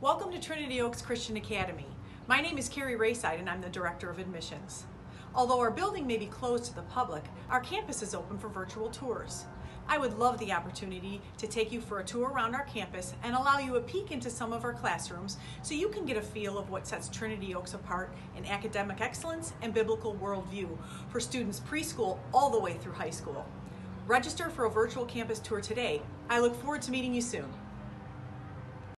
Welcome to Trinity Oaks Christian Academy. My name is Carrie Rayside and I'm the Director of Admissions. Although our building may be closed to the public, our campus is open for virtual tours. I would love the opportunity to take you for a tour around our campus and allow you a peek into some of our classrooms so you can get a feel of what sets Trinity Oaks apart in academic excellence and biblical worldview for students preschool all the way through high school. Register for a virtual campus tour today. I look forward to meeting you soon.